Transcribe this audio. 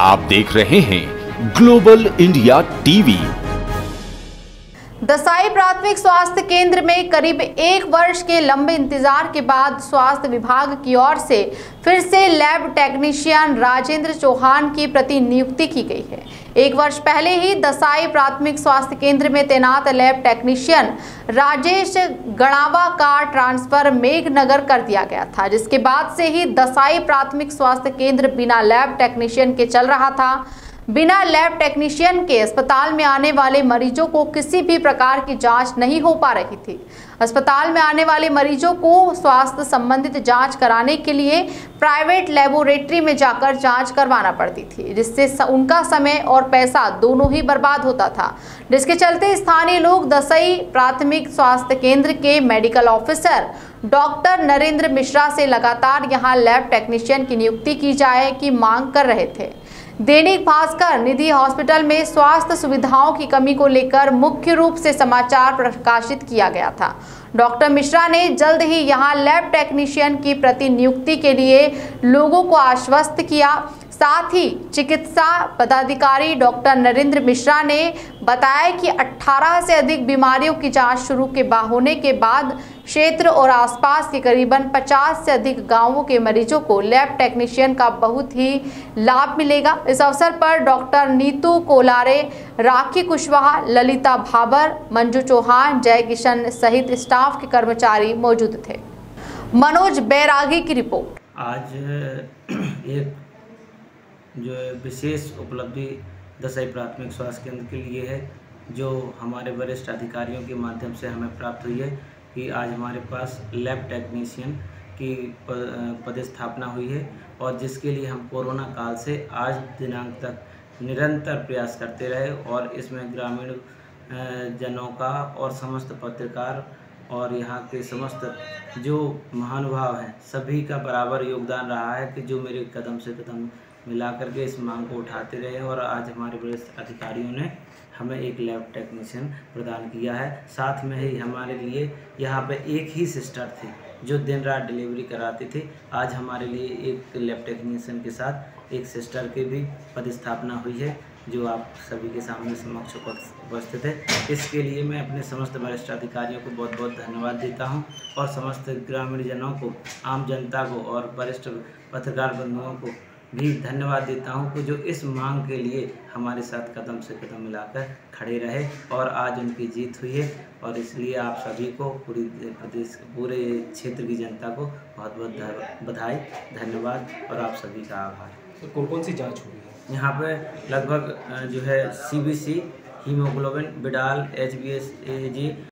आप देख रहे हैं ग्लोबल इंडिया टीवी। दसाई प्राथमिक स्वास्थ्य केंद्र में करीब एक वर्ष के लंबे इंतज़ार के बाद स्वास्थ्य विभाग की ओर से फिर से लैब टेक्नीशियन राजेंद्र चौहान की प्रति नियुक्ति की गई है। एक वर्ष पहले ही दसाई प्राथमिक स्वास्थ्य केंद्र में तैनात लैब टेक्नीशियन राजेश गणावा का ट्रांसफ़र मेघनगर कर दिया गया था, जिसके बाद से ही दसाई प्राथमिक स्वास्थ्य केंद्र बिना लैब टेक्नीशियन के चल रहा था। बिना लैब टेक्नीशियन के अस्पताल में आने वाले मरीजों को किसी भी प्रकार की जाँच नहीं हो पा रही थी। अस्पताल में आने वाले मरीजों को स्वास्थ्य संबंधित जाँच कराने के लिए प्राइवेट लेबोरेटरी में जाकर जाँच करवाना पड़ती थी, जिससे उनका समय और पैसा दोनों ही बर्बाद होता था। जिसके चलते स्थानीय लोग दसई प्राथमिक स्वास्थ्य केंद्र के medical officer doctor Narendra Mishra से लगातार यहाँ लैब टेक्नीशियन की नियुक्ति की जाए की मांग कर रहे थे। दैनिक भास्कर, निधि हॉस्पिटल में स्वास्थ्य सुविधाओं की कमी को लेकर मुख्य रूप से समाचार प्रकाशित किया गया था। डॉक्टर मिश्रा ने जल्द ही यहाँ लैब टेक्नीशियन की प्रतिनियुक्ति के लिए लोगों को आश्वस्त किया। साथ ही चिकित्सा पदाधिकारी डॉक्टर नरेंद्र मिश्रा ने बताया कि 18 से अधिक बीमारियों की जाँच शुरू के होने के बाद क्षेत्र और आसपास के करीबन 50 से अधिक गाँवों के मरीजों को लैब टेक्नीशियन का बहुत ही लाभ मिलेगा। इस अवसर पर डॉक्टर नीतू कोलारे, राखी कुशवाहा, ललिता भाबर, मंजू चौहान जय किशन सहित स्टाफ के कर्मचारी मौजूद थे। मनोज बैरागी की रिपोर्ट। आज एक जो विशेष उपलब्धि दसई प्राथमिक स्वास्थ्य केंद्र के लिए है, जो हमारे वरिष्ठ अधिकारियों के माध्यम से हमें प्राप्त हुई है कि आज हमारे पास लैब टेक्नीशियन की पदस्थापना हुई है और जिसके लिए हम कोरोना काल से आज दिनांक तक निरंतर प्रयास करते रहे और इसमें ग्रामीण जनों का और समस्त पत्रकार और यहाँ के समस्त जो महानुभाव हैं, सभी का बराबर योगदान रहा है कि जो मेरे कदम से कदम मिला करके इस मांग को उठाते रहे और आज हमारे वरिष्ठ अधिकारियों ने हमें एक लैब टेक्नीशियन प्रदान किया है। साथ में ही हमारे लिए यहाँ पे एक ही सिस्टर थी जो दिन रात डिलीवरी कराती थी। आज हमारे लिए एक लैब टेक्नीशियन के साथ एक सिस्टर की भी पदस्थापना हुई है। जो आप सभी के सामने समक्ष उपस्थित है। इसके लिए मैं अपने समस्त वरिष्ठ अधिकारियों को बहुत बहुत धन्यवाद देता हूँ और समस्त ग्रामीण जनों को, आम जनता को और वरिष्ठ पत्रकार बंधुओं को भी धन्यवाद देता हूँ कि जो इस मांग के लिए हमारे साथ कदम से कदम मिलाकर खड़े रहे और आज उनकी जीत हुई है। और इसलिए आप सभी को, पूरी प्रदेश, पूरे क्षेत्र की जनता को बहुत बहुत बधाई, धन्यवाद और आप सभी का आभार। कौन कौन सी जाँच हुई है यहाँ पर लगभग जो है C B C haemoglobin बिडाल H B S A G